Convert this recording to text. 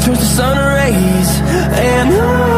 Turns the sun rays and I